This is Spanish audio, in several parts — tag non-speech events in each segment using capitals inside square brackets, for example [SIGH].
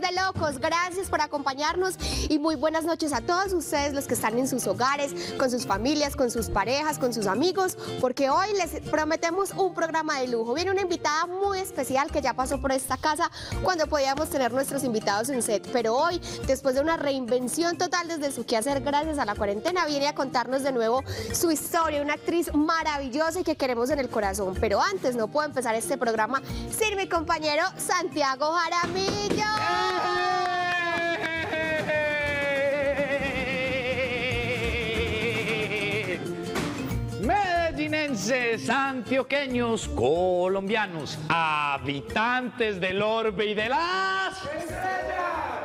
de locos. Gracias por acompañarnos y muy buenas noches a todos ustedes los que están en sus hogares, con sus familias, con sus parejas, con sus amigos, porque hoy les prometemos un programa de lujo. Viene una invitada muy especial que ya pasó por esta casa cuando podíamos tener nuestros invitados en set, pero hoy, después de una reinvención total desde su quehacer gracias a la cuarentena, viene a contarnos de nuevo su historia, una actriz maravillosa y que queremos en el corazón. Pero antes no puedo empezar este programa sin mi compañero Santiago Jaramillo. Medellinenses, antioqueños, colombianos, habitantes del orbe y de las...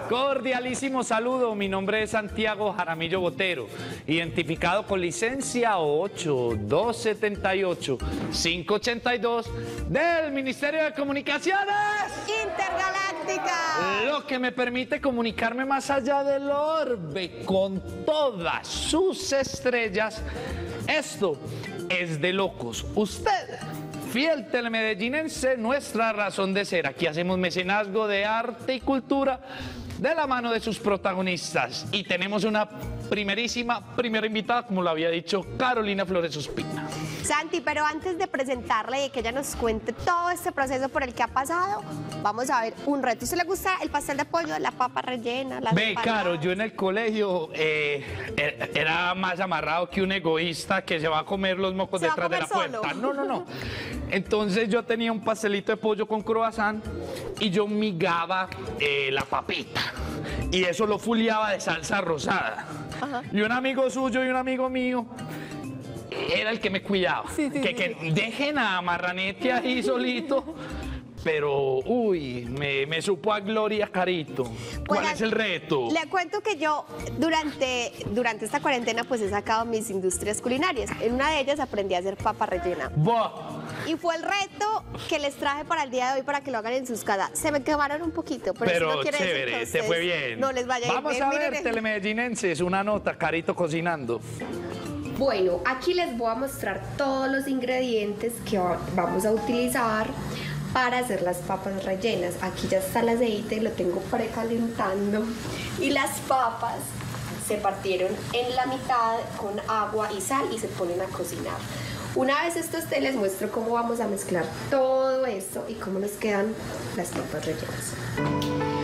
Cordialísimo saludo, mi nombre es Santiago Jaramillo Botero, identificado con licencia 8278-582 del Ministerio de Comunicaciones. Intergaláctica. Lo que me permite comunicarme más allá del orbe con todas sus estrellas. Esto es de locos. Usted fiel telemedellinense, nuestra razón de ser. Aquí hacemos mecenazgo de arte y cultura de la mano de sus protagonistas. Y tenemos una primerísima, primera invitada, como lo había dicho, Carolina Flores Ospina. Santi, pero antes de presentarle y que ella nos cuente todo este proceso por el que ha pasado, vamos a ver un reto. ¿Usted le gusta el pastel de pollo, la papa rellena, la Ve, Caro, yo en el colegio eh, er- era más amarrado que un egoísta que se va a comer los mocos ¿Se va a detrás de la solo? puerta. No, no, no. [LAUGHS] Entonces yo tenía un pastelito de pollo con croissant y yo migaba eh, la papita. Y eso lo fuleaba de salsa rosada. Y un amigo suyo y un amigo mío era el que me cuidaba. Sí, sí, que, sí. que dejen a Marranete ahí solito. Pero, uy, me, me supo a Gloria Carito. ¿Cuál Bueno, es el reto? Le cuento que yo durante, durante esta cuarentena pues he sacado mis industrias culinarias. En una de ellas aprendí a hacer papa rellena. Buah. Y fue el reto que les traje para el día de hoy para que lo hagan en sus casas. Se me quemaron un poquito, pero, Pero eso no quiere decir chévere, que a te fue bien. No les vaya a ir Vamos a ver, el- telemedellínenses, una nota, Carito cocinando. Bueno, aquí les voy a mostrar todos los ingredientes que va- vamos a utilizar para hacer las papas rellenas. Aquí ya está el aceite, lo tengo precalentando. Y las papas se partieron en la mitad con agua y sal y se ponen a cocinar. Una vez esto esté, les muestro cómo vamos a mezclar todo esto y cómo nos quedan las papas rellenas.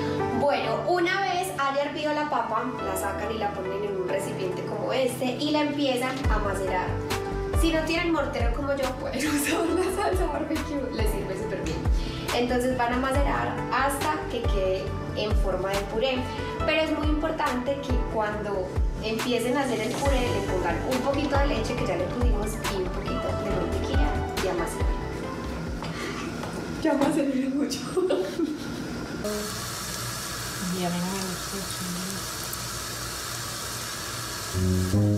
Bueno, una vez haya hervido la papa, la sacan y la ponen en un recipiente como este y la empiezan a macerar. Si no tienen mortero como yo, pueden [LAUGHS] usar la salsa barbecue, les sirve súper bien. Entonces van a macerar hasta que quede en forma de puré. Pero es muy importante que cuando empiecen a hacer el puré le pongan un poquito de leche que ya le pusimos y un poquito de mantequilla y a macerar. Ya maceré mucho. [LAUGHS] Y a mí no me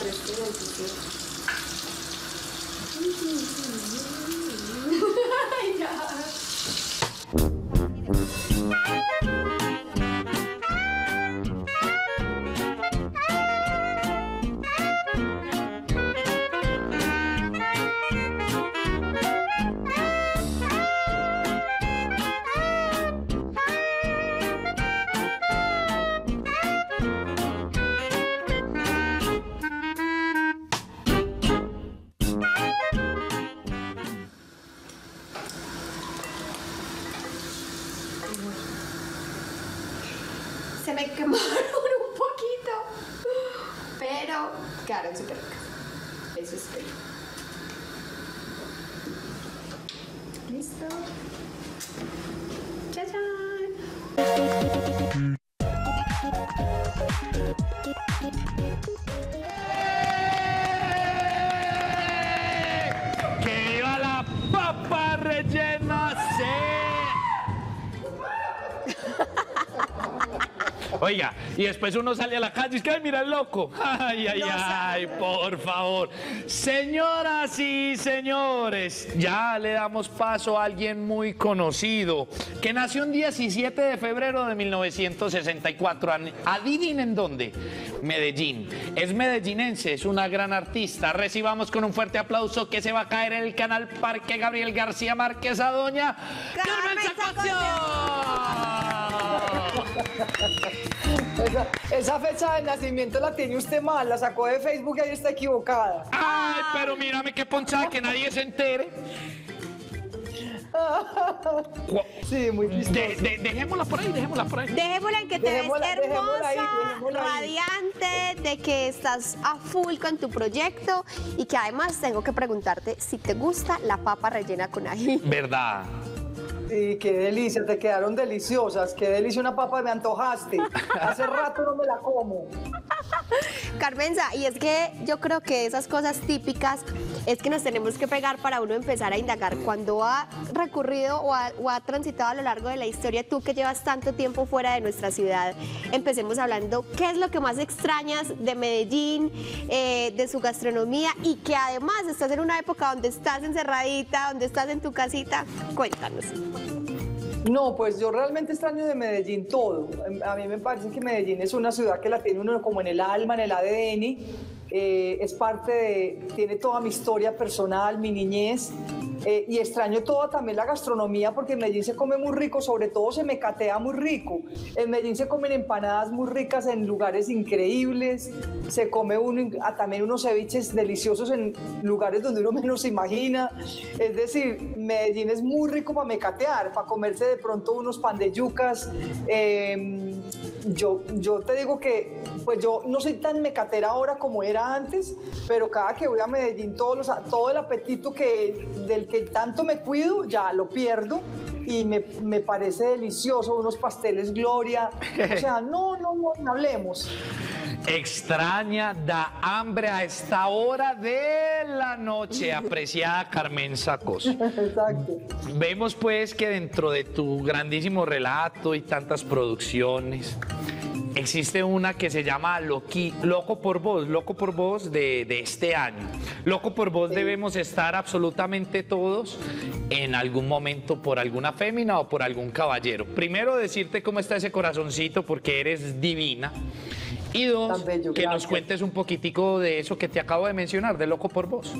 Que Se me Oiga, y después uno sale a la calle y es que, ay, mira el loco. [LAUGHS] Ay, ay, ay, por favor. Señoras y señores, ya le damos paso a alguien muy conocido que nació un 17 de febrero de 1964. Adivinen dónde. Medellín. Es medellinense, es una gran artista. Recibamos con un fuerte aplauso que se va a caer en el canal Parque Gabriel García Márquez a doña Carmen esa, esa, fecha de nacimiento la tiene usted mal, la sacó de Facebook y ahí está equivocada. Ay, pero mírame qué ponchada, que nadie se entere. [LAUGHS] Sí, muy de, de, dejémosla por ahí, dejémosla por ahí. Dejémosla en que te ves hermosa, radiante, de que estás a full con tu proyecto y que además tengo que preguntarte si te gusta la papa rellena con ají. ¿Verdad? Sí, qué delicia, te quedaron deliciosas. Qué delicia una papa, me antojaste. Hace rato no me la como. Carmenza, y es que yo creo que esas cosas típicas es que nos tenemos que pegar para uno empezar a indagar. Cuando ha recurrido o ha, transitado a lo largo de la historia, tú que llevas tanto tiempo fuera de nuestra ciudad, empecemos hablando qué es lo que más extrañas de Medellín, eh, de su gastronomía y que además estás en una época donde estás encerradita, donde estás en tu casita. Cuéntanos. No, pues yo realmente extraño de Medellín todo. A mí me parece que Medellín es una ciudad que la tiene uno como en el alma, en el ADN. Eh, es parte de, tiene toda mi historia personal, mi niñez. Eh, y extraño toda también la gastronomía porque en Medellín se come muy rico, sobre todo se me catea muy rico. En Medellín se comen empanadas muy ricas en lugares increíbles, se come uno, ah, también unos ceviches deliciosos en lugares donde uno [LAUGHS] menos se imagina. Es decir, Medellín es muy rico para mecatear, para comerse de pronto unos pan de yucas. Em, yo, yo te digo que pues yo no soy tan mecatera ahora como era antes, pero cada que voy a Medellín todos los, todo el apetito que, del que tanto me cuido ya lo pierdo y me, me parece delicioso, unos pasteles Gloria, o sea, [LAUGHS] no, no, no, hablemos. Extraña, da hambre a esta hora de la noche, [LAUGHS] apreciada Carmen Sacos. Exacto. Vemos pues que dentro de tu grandísimo relato y tantas producciones, existe una que se llama Loco por Vos, Loco por Vos de, este año. Loco por Vos debemos estar absolutamente todos en algún momento por alguna fémina o por algún caballero. Primero decirte cómo está ese corazoncito porque eres divina. Y dos, que nos cuentes un poquitico de eso que te acabo de mencionar, de Loco por Vos.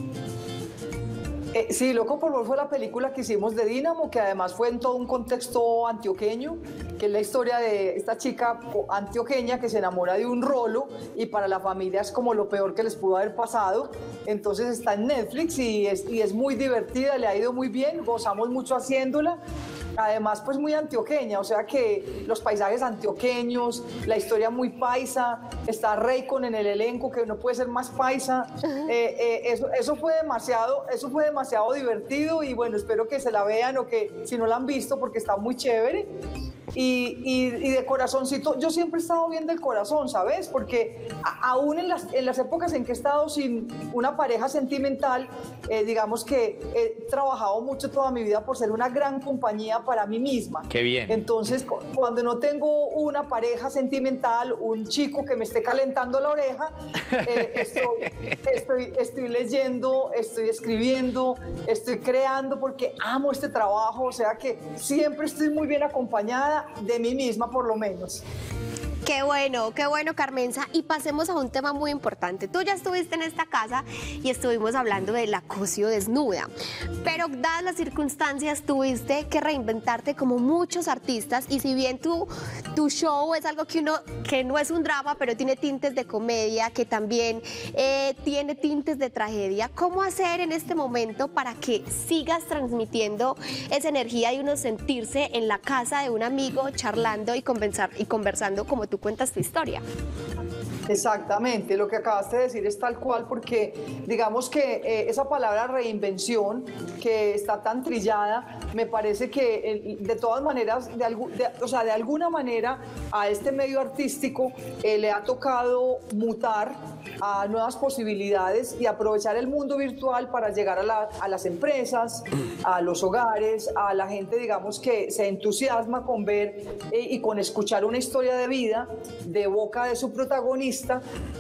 Eh, sí, Loco por Vos fue la película que hicimos de Dínamo, que además fue en todo un contexto antioqueño, que es la historia de esta chica antioqueña que se enamora de un rolo y para la familia es como lo peor que les pudo haber pasado. Entonces está en Netflix y es, y es muy divertida, le ha ido muy bien, gozamos mucho haciéndola además pues muy antioqueña, o sea que los paisajes antioqueños, la historia muy paisa, está Raycon en el elenco que no puede ser más paisa, eh, eh, eso, eso, fue demasiado, eso fue demasiado divertido y bueno, espero que se la vean o que si no la han visto porque está muy chévere. Y, y, de corazoncito, yo siempre he estado bien del corazón, ¿sabes? Porque aún en las, en las, épocas en que he estado sin una pareja sentimental, eh, digamos que he trabajado mucho toda mi vida por ser una gran compañía para mí misma. Qué bien. Entonces, cuando no tengo una pareja sentimental, un chico que me esté calentando la oreja, eh, [LAUGHS] estoy, estoy, estoy leyendo, estoy escribiendo, estoy creando porque amo este trabajo, o sea que siempre estoy muy bien acompañada de mí misma por lo menos. Qué bueno, qué bueno, Carmenza. Y pasemos a un tema muy importante. Tú ya estuviste en esta casa y estuvimos hablando de la cosio desnuda. Pero dadas las circunstancias, tuviste que reinventarte como muchos artistas. Y si bien tu, tu show es algo que uno que no es un drama, pero tiene tintes de comedia, que también eh, tiene tintes de tragedia, ¿cómo hacer en este momento para que sigas transmitiendo esa energía y uno sentirse en la casa de un amigo charlando y, y conversando como tú cuentas tu historia. Exactamente, lo que acabaste de decir es tal cual porque digamos que eh, esa palabra reinvención que está tan trillada, me parece que eh, de todas maneras, de, o sea, de alguna manera a este medio artístico eh, le ha tocado mutar a nuevas posibilidades y aprovechar el mundo virtual para llegar a, a las empresas, a los hogares, a la gente, digamos, que se entusiasma con ver y con escuchar una historia de vida de boca de su protagonista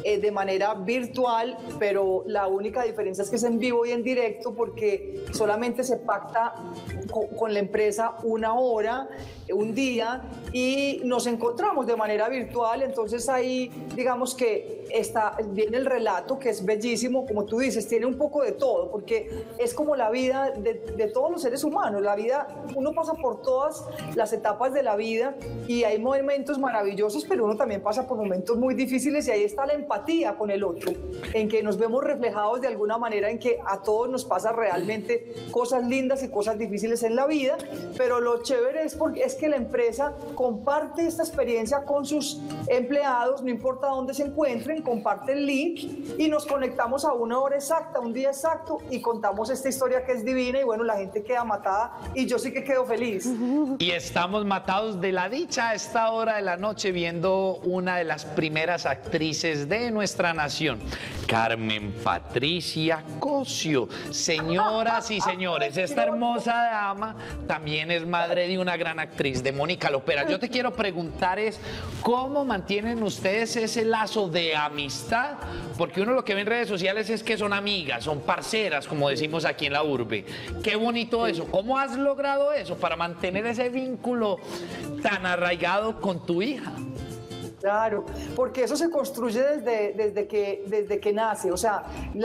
eh, de manera virtual, pero la única diferencia es que es en vivo y en directo porque solamente se pacta con, la empresa una hora, un día y nos encontramos de manera virtual, entonces ahí digamos que está, viene el relato que es bellísimo, como tú dices, tiene un poco de todo, porque es como la vida de, de todos los seres humanos, la vida, uno pasa por todas las etapas de la vida y hay momentos maravillosos, pero uno también pasa por momentos muy difíciles y ahí está la empatía con el otro, en que nos vemos reflejados de alguna manera en que a todos nos pasa realmente cosas lindas y cosas difíciles en la vida, pero lo chévere es, porque, es que la empresa comparte esta experiencia con sus empleados, no importa dónde se encuentren, comparte el link y nos conectamos a una hora exacta, un día exacto y contamos esta historia que es divina y bueno, la gente queda matada y yo sí que quedo feliz. Y estamos matados de la dicha a esta hora de la noche viendo una de las primeras actrices de nuestra nación, Carmen Patricia Cosio. Señoras y señores, esta hermosa dama también es madre de una gran actriz, de Mónica Lopera. Yo te quiero preguntar es, ¿cómo mantienen ustedes ese lazo de amistad? Porque uno lo que ve en redes sociales es que son amigas, son parceras, como decimos aquí en la urbe. Qué bonito eso. ¿Cómo has logrado eso para mantener ese vínculo tan arraigado con tu hija? Claro, porque eso se construye desde, desde, que, desde que nace, o sea,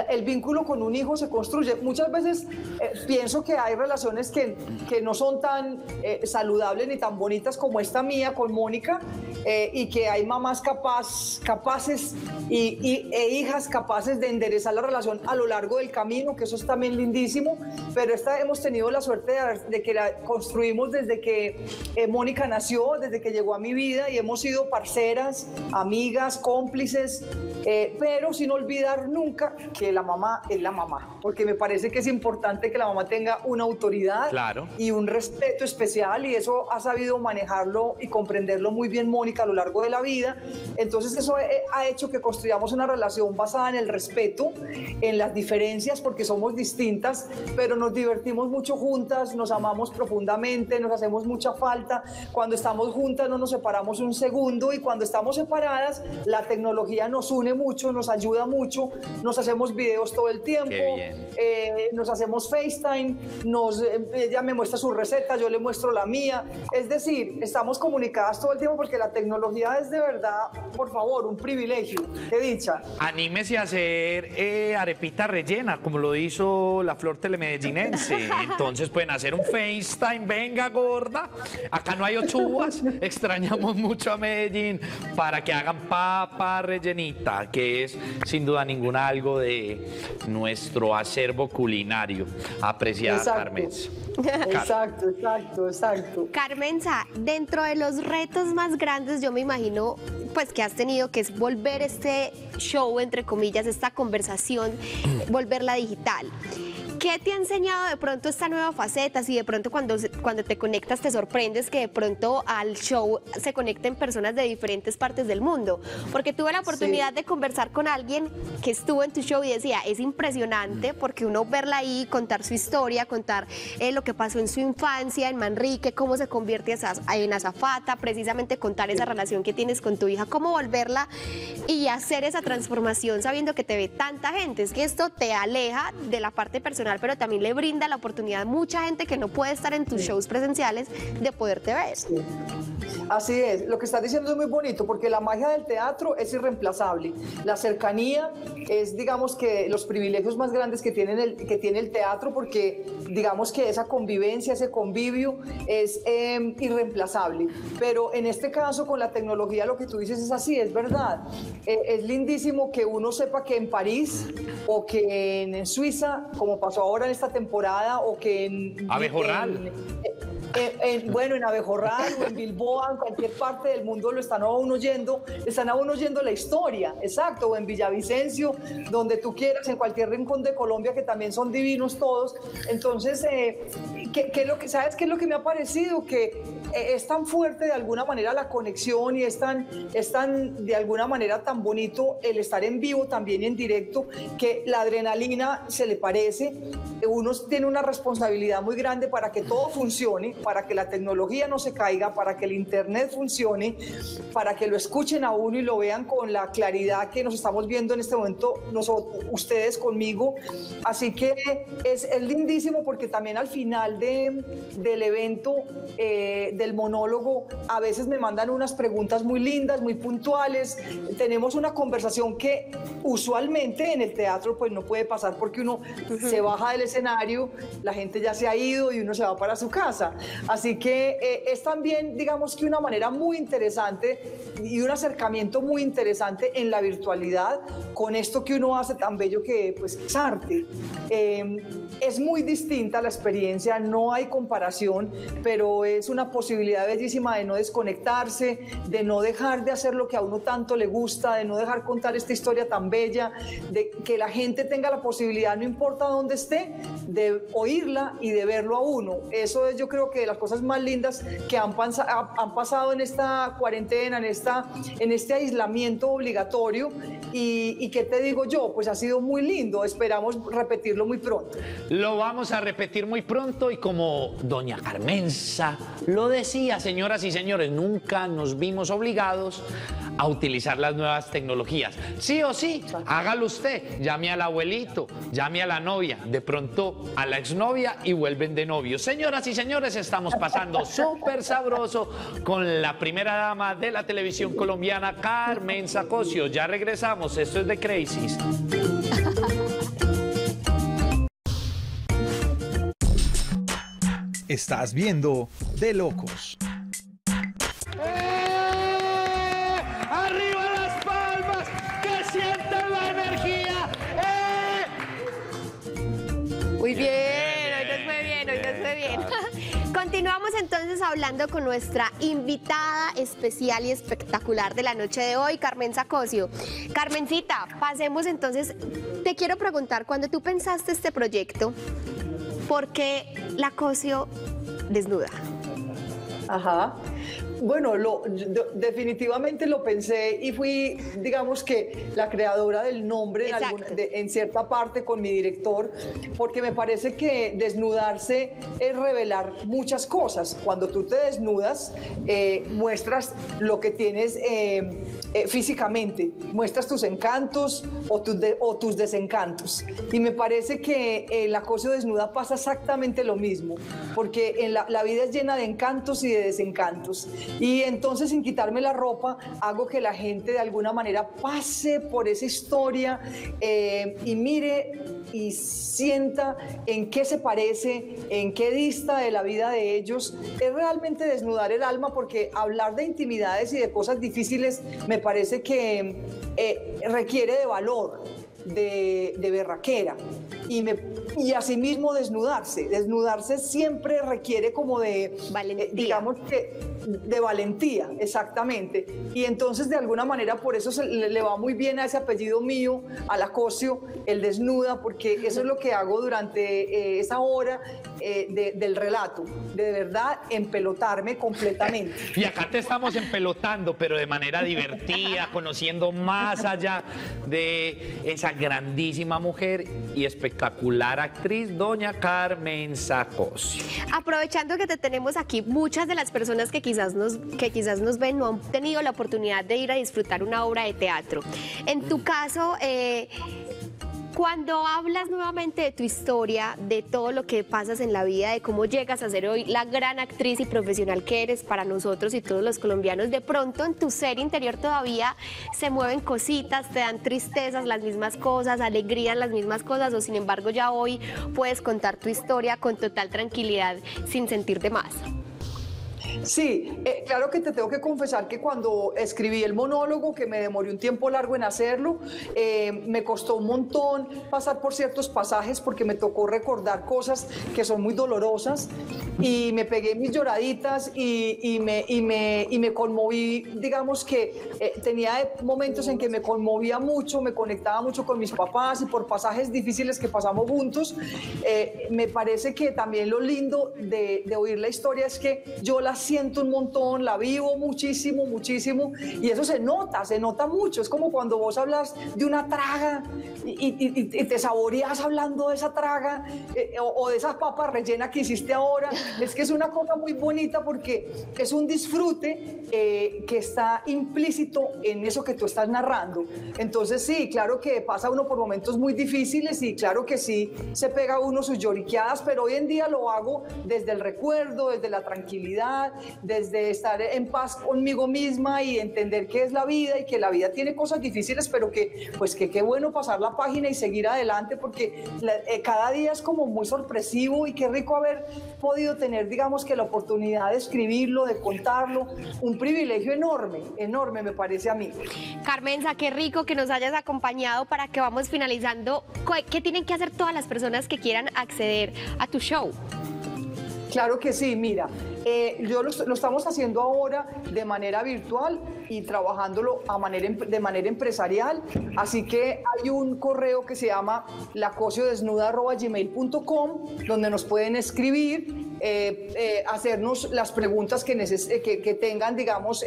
el vínculo con un hijo se construye. Muchas veces eh, pienso que hay relaciones que, que no son tan eh, saludables ni tan bonitas como esta mía con Mónica eh, y que hay mamás capaz, capaces y, e hijas capaces de enderezar la relación a lo largo del camino, que eso es también lindísimo, pero esta hemos tenido la suerte de, de que la construimos desde que Mónica nació, desde que llegó a mi vida y hemos sido parceras amigas, cómplices, eh, pero sin olvidar nunca que la mamá es la mamá, porque me parece que es importante que la mamá tenga una autoridad y un respeto especial y eso ha sabido manejarlo y comprenderlo muy bien Mónica a lo largo de la vida. Entonces eso ha hecho que construyamos una relación basada en el respeto, en las diferencias, porque somos distintas, pero nos divertimos mucho juntas, nos amamos profundamente, nos hacemos mucha falta. Cuando estamos juntas no nos separamos un segundo y cuando estamos estamos separadas, la tecnología nos une mucho, nos ayuda mucho, nos hacemos videos todo el tiempo, eh, nos hacemos FaceTime, nos, eh, ella me muestra su receta, yo le muestro la mía. Es decir, estamos comunicadas todo el tiempo porque la tecnología es de verdad, por favor, un privilegio. Qué dicha. Anímese a hacer eh, arepita rellena, como lo hizo la flor telemedellínense. [LAUGHS] Entonces pueden hacer un FaceTime, venga gorda. Acá no hay ocho uvas, [LAUGHS] extrañamos mucho a Medellín para que hagan papa rellenita, que es sin duda ninguna algo de nuestro acervo culinario. Apreciada Carmen. Exacto, exacto, exacto. Carmenza, dentro de los retos más grandes, yo me imagino, pues que has tenido que es volver este show, entre comillas, esta conversación, volverla digital. ¿Qué te ha enseñado de pronto esta nueva faceta? Si de pronto cuando, cuando te conectas te sorprendes que de pronto al show se conecten personas de diferentes partes del mundo. Porque tuve la oportunidad de conversar con alguien que estuvo en tu show y decía, es impresionante porque uno verla ahí, contar su historia, contar eh, lo que pasó en su infancia, en Manrique, cómo se convierte en azafata, precisamente contar esa relación que tienes con tu hija, cómo volverla y hacer esa transformación sabiendo que te ve tanta gente. Es que esto te aleja de la parte personal pero también le brinda la oportunidad a mucha gente que no puede estar en tus shows presenciales de poderte ver. Así es, lo que estás diciendo es muy bonito porque la magia del teatro es irreemplazable. La cercanía es, digamos, que los privilegios más grandes que, tienen el, que tiene el teatro porque, digamos, que esa convivencia, ese convivio es em, irreemplazable. Pero en este caso, con la tecnología, lo que tú dices es así, es verdad. E, es lindísimo que uno sepa que en París o que en Suiza, como pasó ahora en esta temporada, o que en... Abejorral. En- bueno, en Abejorral o en Bilboa, en cualquier parte del mundo lo están a uno oyendo, están a uno oyendo la historia, exacto, o en Villavicencio, donde tú quieras, en cualquier rincón de Colombia, que también son divinos todos. Entonces, eh, ¿qué, qué es lo que, ¿sabes qué es lo que me ha parecido? Que eh, es tan fuerte de alguna manera la conexión y es tan, es tan de alguna manera tan bonito el estar en vivo también en directo que la adrenalina se le parece. Uno tiene una responsabilidad muy grande para que todo funcione, para que la tecnología no se caiga, para que el internet funcione, para que lo escuchen a uno y lo vean con la claridad que nos estamos viendo en este momento nosotros, ustedes conmigo. Así que es, es lindísimo porque también al final de, del evento, eh, del monólogo, a veces me mandan unas preguntas muy lindas, muy puntuales. Tenemos una conversación que usualmente en el teatro pues no puede pasar porque uno se baja del escenario, la gente ya se ha ido y uno se va para su casa. Así que eh, es también, digamos que una manera muy interesante y un acercamiento muy interesante en la virtualidad con esto que uno hace tan bello que pues es arte. Eh, es muy distinta la experiencia, no hay comparación, pero es una posibilidad bellísima de no desconectarse, de no dejar de hacer lo que a uno tanto le gusta, de no dejar contar esta historia tan bella, de que la gente tenga la posibilidad, no importa dónde esté, de oírla y de verlo a uno. Eso es yo creo que de las cosas más lindas que han, ha- han pasado en esta cuarentena, en, esta, en este aislamiento obligatorio. Y, y qué te digo yo, pues ha sido muy lindo, esperamos repetirlo muy pronto. Lo vamos a repetir muy pronto como doña Carmenza lo decía, señoras y señores, nunca nos vimos obligados a utilizar las nuevas tecnologías. Sí o sí, hágalo usted, llame al abuelito, llame a la novia, de pronto a la exnovia y vuelven de novios. Señoras y señores, estamos pasando [LAUGHS] súper sabroso con la primera dama de la televisión colombiana, Carmen Sacocio. Ya regresamos, esto es de Crazies. [LAUGHS] Estás viendo De Locos. ¡Eh! ¡Arriba las palmas! ¡Que sientan la energía! ¡Eh! Muy bien, hoy nos fue bien, hoy nos fue bien. [LAUGHS] Continuamos entonces hablando con nuestra invitada especial y espectacular de la noche de hoy, Carmen Sacocio. Carmencita, pasemos entonces, te quiero preguntar, cuando tú pensaste este proyecto, ¿por qué la Cosio desnuda? Ajá. Bueno, lo, de- definitivamente lo pensé y fui, digamos que, la creadora del nombre en, Exacto. alguna- de- en cierta parte con mi director, porque me parece que desnudarse es revelar muchas cosas. Cuando tú te desnudas, eh, muestras lo que tienes eh, eh, físicamente, muestras tus encantos o tus, de- o tus desencantos. Y me parece que en la cosa desnuda pasa exactamente lo mismo, porque en la, la vida es llena de encantos y de desencantos. Y entonces sin quitarme la ropa, hago que la gente de alguna manera pase por esa historia eh, y mire y sienta en qué se parece, en qué dista de la vida de ellos. Es realmente desnudar el alma porque hablar de intimidades y de cosas difíciles me parece que eh, requiere de valor de, de berraquera y, me, y asimismo desnudarse. Desnudarse siempre requiere como de, Valentía. eh, digamos que, de valentía, exactamente. Y entonces de alguna manera por eso se le, le va muy bien a ese apellido mío, al acocio, el desnuda, porque eso es lo que hago durante eh, esa hora eh, de- del relato, de verdad empelotarme completamente. [LAUGHS] Y acá te estamos empelotando, pero de manera divertida, [LAUGHS] conociendo más allá de esa grandísima mujer y espectacular actriz, doña Carmen Sacosi. Aprovechando que te tenemos aquí, muchas de las personas que quizás nos, que quizás nos ven no han tenido la oportunidad de ir a disfrutar una obra de teatro. En tu caso, eh, cuando hablas nuevamente de tu historia, de todo lo que pasas en la vida, de cómo llegas a ser hoy la gran actriz y profesional que eres para nosotros y todos los colombianos, de pronto en tu ser interior todavía se mueven cositas, te dan tristezas, las mismas cosas, alegrías, las mismas cosas, o sin embargo ya hoy puedes contar tu historia con total tranquilidad sin sentirte más. Sí, eh, claro que te tengo que confesar que cuando escribí el monólogo, que me demoré un tiempo largo en hacerlo, eh, me costó un montón pasar por ciertos pasajes porque me tocó recordar cosas que son muy dolorosas y me pegué mis lloraditas y, y me, y, me, y me conmoví, digamos que eh, tenía momentos en que me conmovía mucho, me conectaba mucho con mis papás y por pasajes difíciles que pasamos juntos, me parece que también lo lindo de, de oír la historia es que yo la siento un montón, la vivo muchísimo, muchísimo, y eso se nota, se nota mucho. Es como cuando vos hablas de una traga y, te saboreas hablando de esa traga eh, o, de esa papa rellena que hiciste ahora. Es que es una cosa muy bonita porque es un disfrute eh, que está implícito en eso que tú estás narrando. Entonces sí, claro que pasa uno por momentos muy difíciles y claro que sí se pega uno sus lloriqueadas, pero hoy en día lo hago desde el recuerdo, desde la tranquilidad, desde estar en paz conmigo misma y entender qué es la vida y que la vida tiene cosas difíciles, pero que pues que qué bueno pasar la página y seguir adelante porque eh, cada día es como muy sorpresivo y qué rico haber podido tener, digamos que la oportunidad de escribirlo, de contarlo, un privilegio enorme, enorme me parece a mí. Carmenza, qué rico que nos hayas acompañado para que vamos finalizando. ¿Qué tienen que hacer todas las personas que quieran acceder a tu show? Claro que sí, mira, eh, yo lo, estamos haciendo ahora de manera virtual y trabajándolo a manera, de manera empresarial, así que hay un correo que se llama lacociodesnuda.gmail.com donde nos pueden escribir eh, eh, hacernos las preguntas que, que, que tengan, digamos,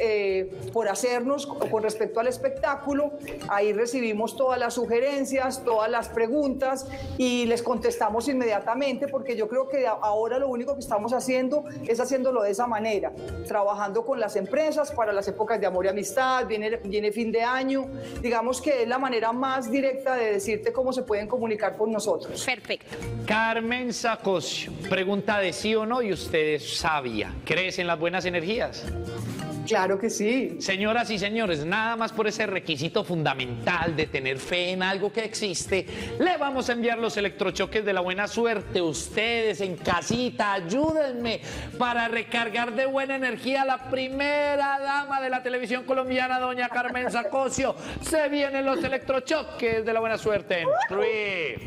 por hacernos con respecto al espectáculo. Ahí recibimos todas las sugerencias, todas las preguntas y les contestamos inmediatamente porque yo creo que ahora lo único que estamos haciendo es haciéndolo de esa manera, trabajando con las empresas para las épocas de amor y amistad, viene, viene fin de año, digamos que es la manera más directa de decirte cómo se pueden comunicar con nosotros. Perfecto. Carmen Sacosio, pregunta de sí o no y usted es sabia, ¿crees en las buenas energías? Claro que sí. Señoras y señores, nada más por ese requisito fundamental de tener fe en algo que existe, le vamos a enviar los electrochoques de la buena suerte. Ustedes en casita, ayúdenme para recargar de buena energía a la primera dama de la televisión colombiana, doña Carmen Sacosio. Se vienen los electrochoques de la buena suerte en 3,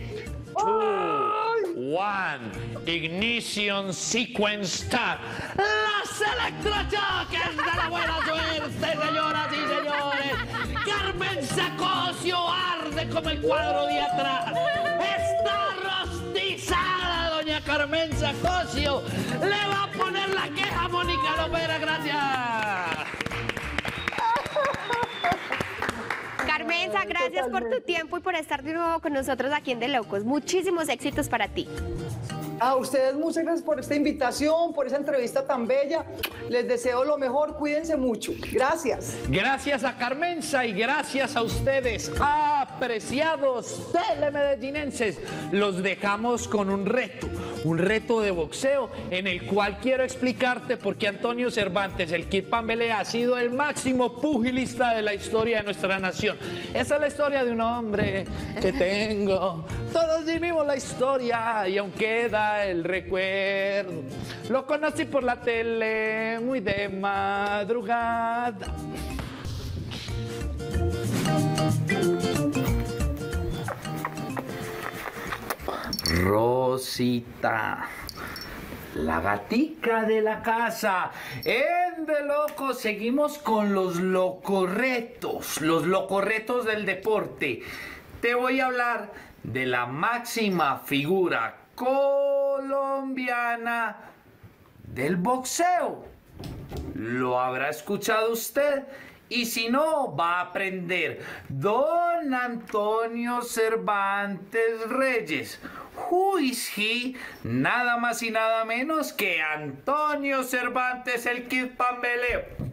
2, 1, ignition sequence start. Los electrochoques de la buena suerte, señoras y señores. Carmen Sacosio arde como el cuadro de atrás. Está rostizada, doña Carmen Sacosio. Le va a poner la queja a Mónica Lopera, gracias. Gracias por tu tiempo y por estar de nuevo con nosotros aquí en De Locos. Muchísimos éxitos para ti. A ustedes muchas gracias por esta invitación, por esa entrevista tan bella. Les deseo lo mejor, cuídense mucho. Gracias. Gracias a Carmenza y gracias a ustedes, apreciados telemedellínenses. Los dejamos con un reto, un reto de boxeo en el cual quiero explicarte por qué Antonio Cervantes, el Kid Pambele, ha sido el máximo pugilista de la historia de nuestra nación. Esa es la historia de un hombre que tengo. Todos vivimos la historia y aún queda el recuerdo. Lo conocí por la tele muy de madrugada. Rosita. La gatica de la casa. En De Loco seguimos con los locorretos, los locorretos del deporte. Te voy a hablar de la máxima figura colombiana del boxeo. ¿Lo habrá escuchado usted? Y si no, va a aprender. Don Antonio Cervantes Reyes. Who is he? Nada más y nada menos que Antonio Cervantes el Kid Pambeleo.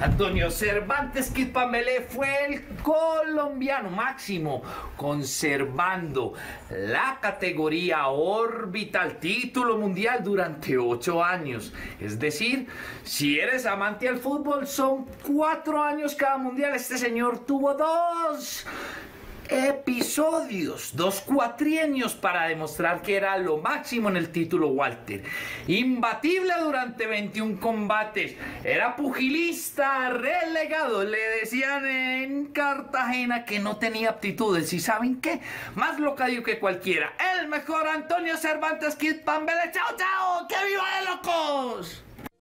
Antonio Cervantes Quispamelé fue el colombiano máximo, conservando la categoría orbital, título mundial durante ocho años. Es decir, si eres amante al fútbol, son cuatro años cada mundial. Este señor tuvo dos. Episodios, dos cuatrienios para demostrar que era lo máximo en el título Walter. Imbatible durante 21 combates. Era pugilista relegado. Le decían en Cartagena que no tenía aptitudes. ¿Y saben qué? Más locadio que cualquiera. El mejor Antonio Cervantes Kid Pambele. ¡Chao, chao! ¡Que viva de locos!